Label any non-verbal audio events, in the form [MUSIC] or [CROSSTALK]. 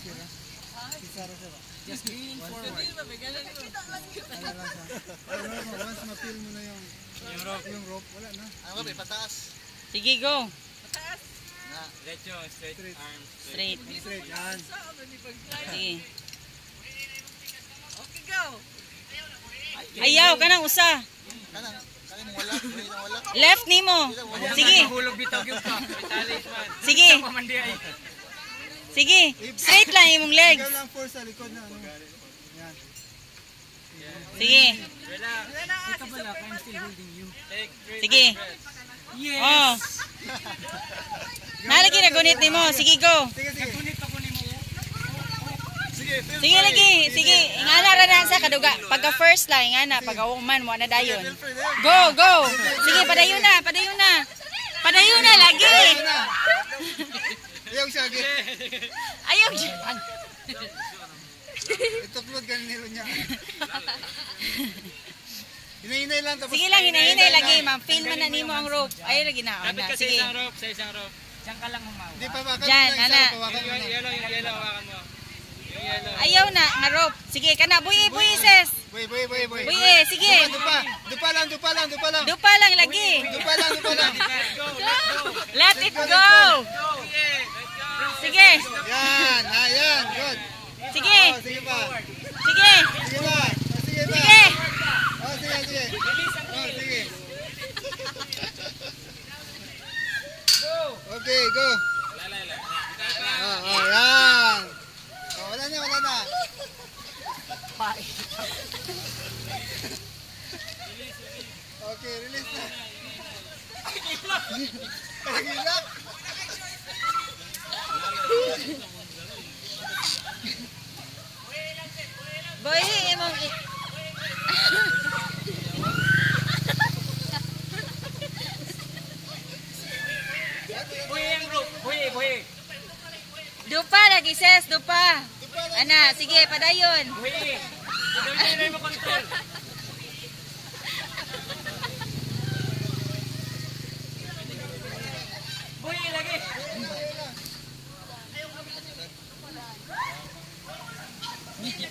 Sara siya ba? Just lean forward. Wala lang siya. Pero mo, once ma-feel mo na yung Yung rope. yung rope, wala na. Ano ba, pataas. Sige, go. Na. Diretso, straight Straight. arms. Straight. Straight, yan. Sige. Ayaw, kanang usa. Kanan. Kanan mo wala. Wala na wala. Left. Sige. Ka. Italis man. Sige. Sige. Straight lang imong legs. Ikaw lang force sa likod na. Ano. Yan. Sige. Relax. Ito pala, I'm still holding you. Sige. Yes. Oh. Nalagi na gunit nimo. Sige, go. Sige, sige. Ako nimo. Sige, Sige lagi. Sige. Ingana ra na sa kaduga. Pagka first lang, ingana. Pagka woman mo na dayon. there. Go, go. Sige, padayon na. Padayon na. Padayon na lagi. Ayaw siya, git. [LAUGHS] Ayaw dyan. Ituklod ka nilo niya. Hinay-hinay lang tapos. Sige lang, hinahinay lagi, ma'am. Feel man na nimo ang rope. Ayaw lagi na. Dapat na. kasi Sige. isang rope, sa isang rope. Diyan ka lang humawa. Hindi pa baka Diyan, ana. Pawakan mo Yung na. yellow, yung yellow, hawakan mo. Yung yellow. Ayaw na, nga rope. Sige, kana. Buhi, buhi, sis. Boy, boy, boy, boy. Buhi, sige. Dupa, dupa lang, dupa lang, dupa lang. Dupa lang lagi. Dupa lang, dupa lang. Go, let's go. Let it go. Go. Sige, let's go. Sige. Yan, ayan, good. Sige. Oh, sige pa. Sige. Sige pa. Oh, sige pa. Sige. Oh, sige, sige. Oh, sige. Okay, go. Oh, oh, yan. Oh, wala na, wala na. Okay, release na. [LAUGHS] Buhi, imong. Dupa lagi, sis. Dupa. Ana, sige, padayon. Buhi. Ito yung mo control. Yeah.